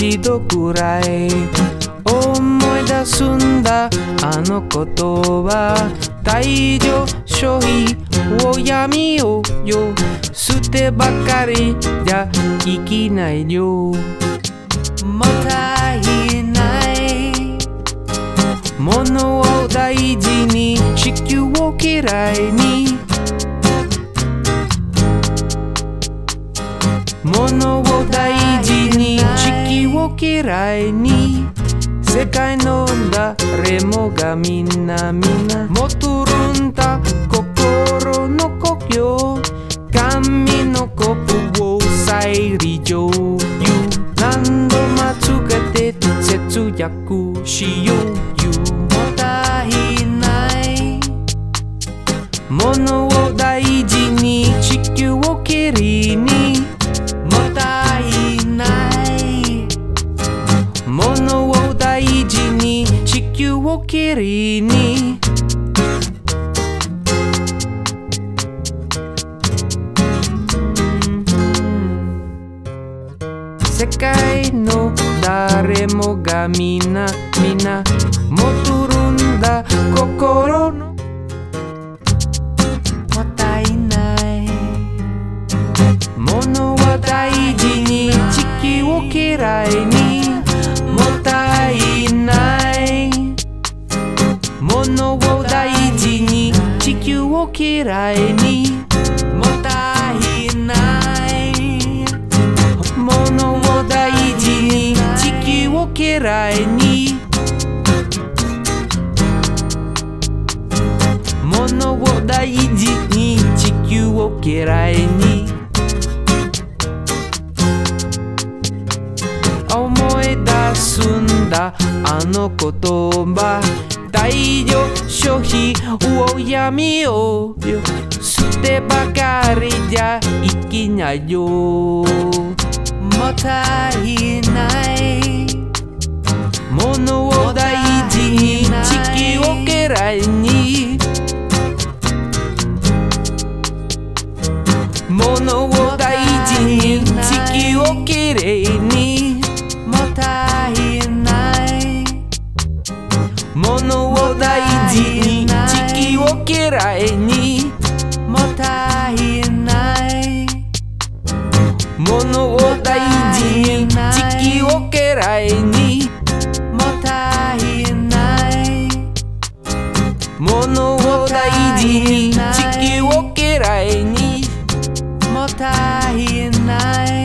一度くらい。思い出すんだあのことは大量消費をやめようよ捨てばかりじゃいけないよ。もったいない。ものを大事に地球を嫌いに。ものを大事に地球を嫌いに世界の誰もがみんなみんな持とるんだ心の呼吸紙のコップを再利用何度間違って節約しようもったいないものを大事に地球をきりにきりに世界の誰もがみんなみんな持とるんだ心のもったいないものは大事に地球を嫌いにを嫌いにもったいない。ものを大事に地球を嫌いに。ものを大事に地球を嫌いに。思い出すんだあの言葉。Dai shohi uou ya mio yo tsute bakari motai nai mono wa daijini chikike ra 地球を嫌いにもったいないものを大事に地球を嫌いにもったいないものを大事に地球を嫌いにもったいない